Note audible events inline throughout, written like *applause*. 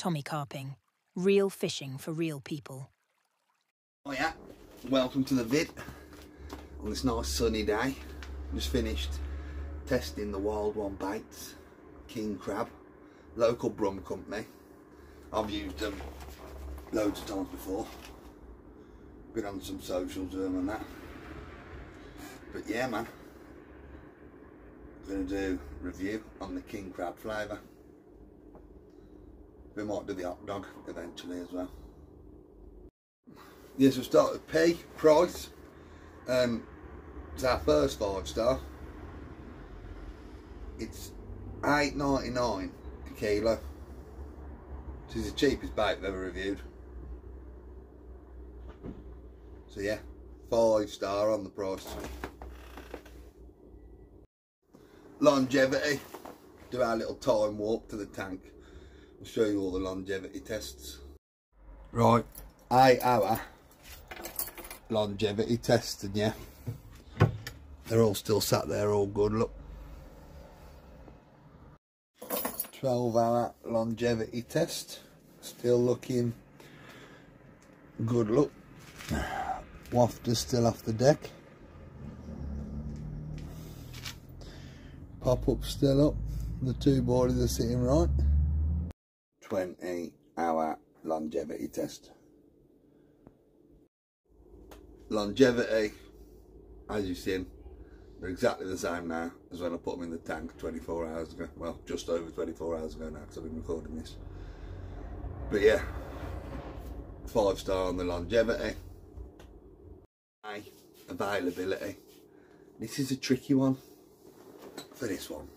Tommy Carping. Real fishing for real people. Oh yeah, welcome to the vid on this nice sunny day. Just finished testing the Wild One baits, King Crab, local Brum company. I've used them loads of times before. Been on some socials with them and that. But yeah man, I'm gonna do review on the King Crab flavour. We might do the hot dog eventually as well. Yes, we'll start with P, price. Um, it's our first five star. It's eight ninety nine a kilo. This is the cheapest bait I've ever reviewed. So yeah, five star on the price. Longevity. Do our little time warp to the tank. I'll show you all the longevity tests. Right, eight hour longevity test and yeah, they're all still sat there all good, look. 12 hour longevity test, still looking good look. Wafter's still off the deck. Pop up still up, the two boilies are sitting right. 20 hour longevity test. Longevity, as you've seen, they're exactly the same now as when I put them in the tank 24 hours ago. Well, just over 24 hours ago now because I've been recording this. But yeah, five star on the longevity. A, availability. This is a tricky one for this one.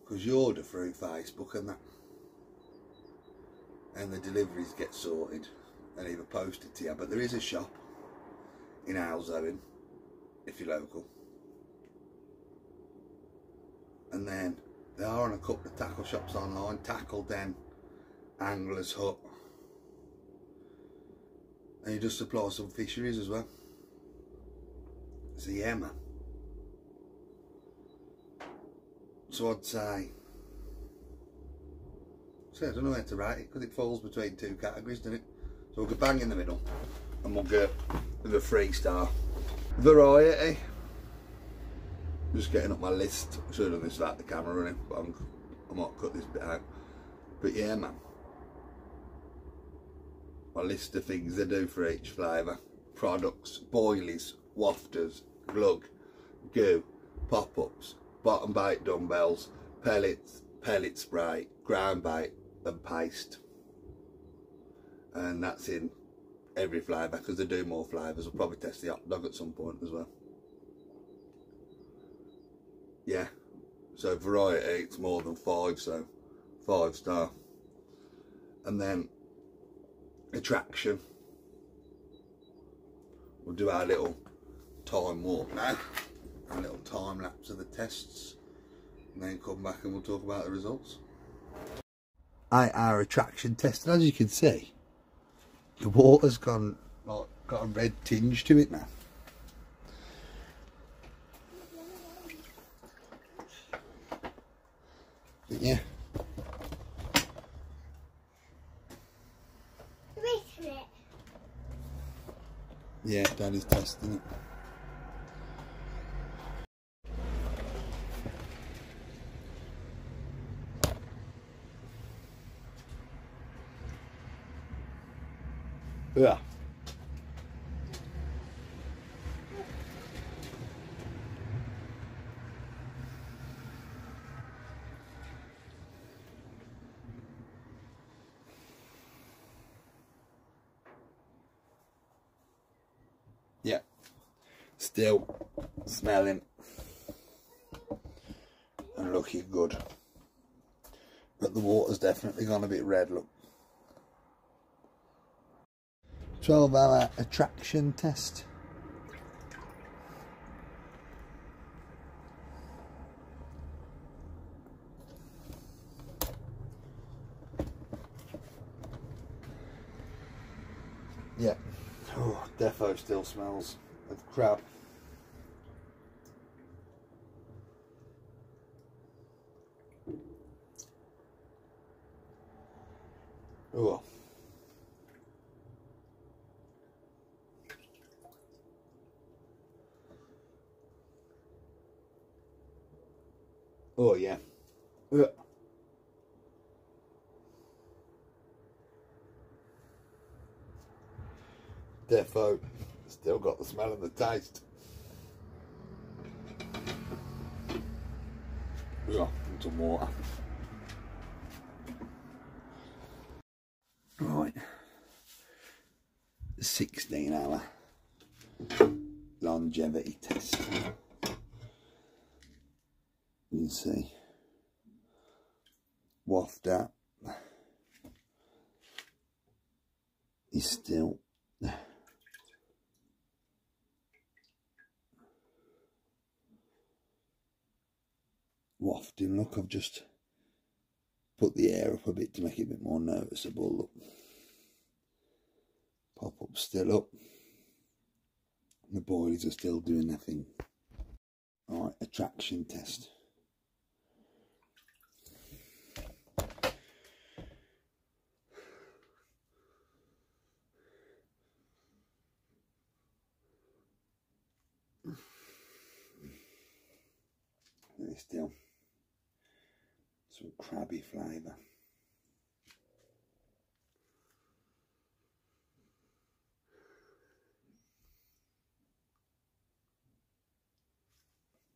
Because you order through Facebook and that and the deliveries get sorted and either posted to you. But there is a shop in Halesowen, if you're local. And then there are on a couple of tackle shops online, Tackle Den, Angler's Hut. And you just supply some fisheries as well. So yeah man. So I'd say I don't know where to write it because it falls between two categories, doesn't it? So we'll go bang in the middle and we'll go with a three star. Variety. Just getting up my list. I should have this without the camera running, but I'm, I might cut this bit out. But yeah, man. My list of things they do for each flavour. Products, boilies, wafters, glug, goo, pop-ups, bottom bait dumbbells, pellets, pellet spray, ground bait, and paste. And that's in every flavour because they do more flavours we'll probably test the hot dog at some point as well. Yeah. So variety it's more than five so five star. And then attraction. We'll do our little time warp now. A little time lapse of the tests. And then come back and we'll talk about the results hour attraction test and as you can see the water's gone like, got a red tinge to it now. But yeah yeah daddy's testing it Yeah. Yeah. Still smelling and looking good. But the water's definitely gone a bit red, look. 12 hour attraction test. Yeah, oh, defo still smells of crab. Oh. Oh yeah. Yeah. Defo still got the smell and the taste. Yeah, some water. Right. 16 hour longevity test. Can see. Waft out is still. Wafting look I've just put the air up a bit to make it a bit more noticeable. Look. Pop up still up. The boilies are still doing their thing. Alright attraction test still some crabby flavour.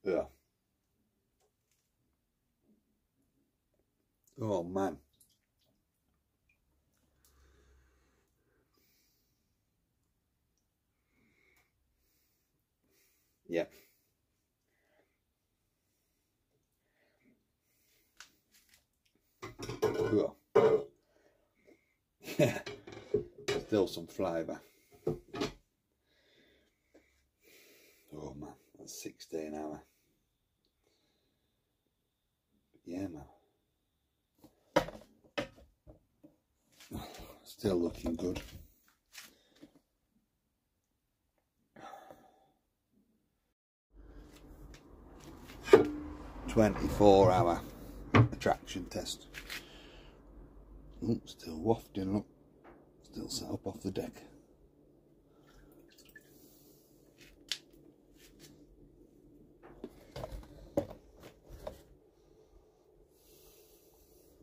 Yeah. Oh man. Yeah. *laughs* Still some flavour. Oh man, that's 16 hour. Yeah man. Still looking good. Twenty-four hour attraction test. Oh, still wafting, look. Still set up off the deck.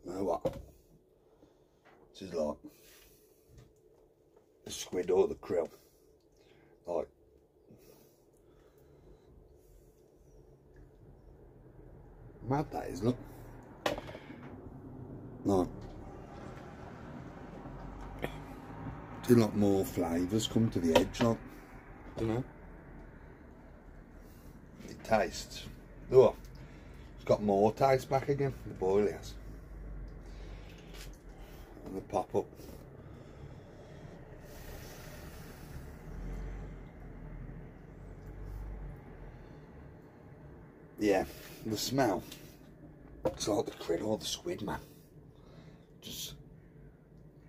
Now what? This is like the squid or the krill. Like mad that is, look. Like a lot more flavours come to the edge, like, you know. It tastes, oh, it's got more taste back again, the boil has. And the pop up. Yeah, the smell, it's like the krill or the squid, man. Just,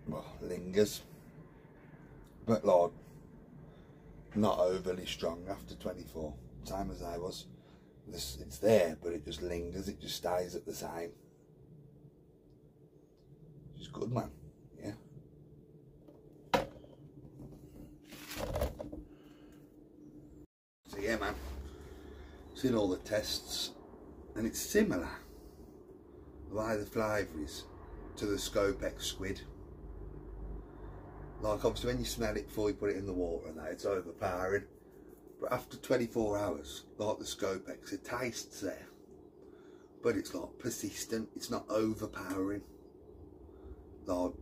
well, lingers but Lord, not overly strong after 24. Same as I was. This, it's there, but it just lingers. It just stays at the same. It's good, man. Yeah. So yeah, man. Seen all the tests, and it's similar. Why the flavour is to the Scopex squid. Like obviously when you smell it before you put it in the water and that, it's overpowering. But after 24 hours, like the Scopex, it tastes there. But it's like persistent, it's not overpowering. Like,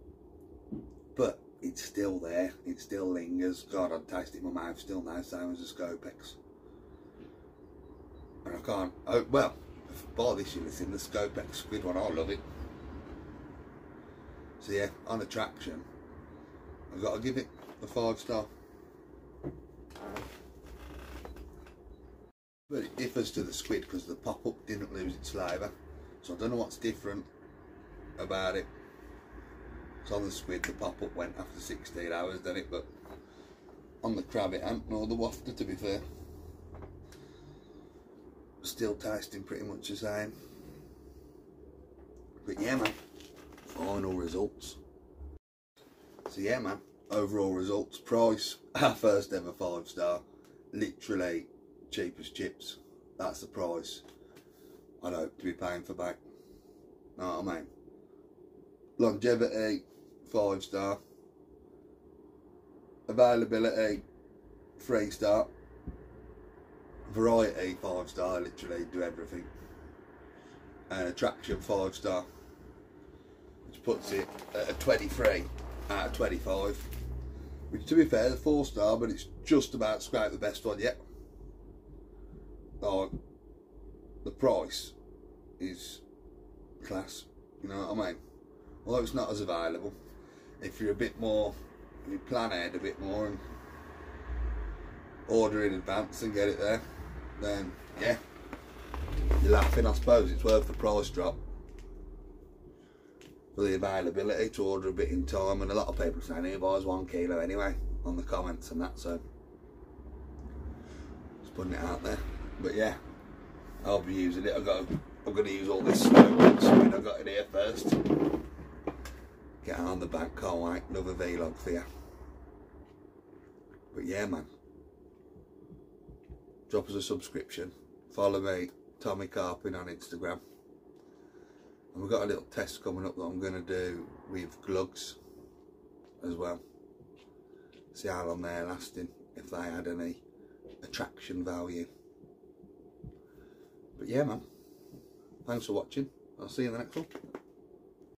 but it's still there, it still lingers. God, I'd taste it in my mouth still now, same as the Scopex. And I can't, oh, well, buy this year it's in the Scopex squid one, I love it. So yeah, on attraction, I've got to give it a five star. But it differs to the squid because the pop-up didn't lose its flavour. So I don't know what's different about it. So on the squid the pop-up went after 16 hours, didn't it? But on the crab it ain't, nor the wafter to be fair. Still tasting pretty much the same. But yeah man, final results. So yeah, man. Overall results, price, *laughs* our first ever five star, literally cheapest chips. That's the price I'd hope to be paying for back. Know what I mean? Longevity, five star. Availability, three star. Variety, five star, literally do everything. And attraction, five star. Which puts it at a 23 out of 25. Which to be fair, a four star, but it's just about scrape the best one yet. Like, the price is class, you know what I mean? Although it's not as available. If you're a bit more, you plan ahead a bit more and order in advance and get it there, then yeah, you're laughing. I suppose it's worth the price drop for the availability to order a bit in time. And a lot of people saying he buys one kilo anyway on the comments and that. So just putting it out there. But yeah, I'll be using it. I've got. I'm going to use all this snow I got in here first. Get on the back Can't wait. Another vlog for you. But yeah, man drop us a subscription. Follow me, Tommy Carpin on Instagram. And we've got a little test coming up that I'm going to do with glugs as well. See how long they're lasting, if they had any attraction value. But yeah, man. Thanks for watching. I'll see you in the next one.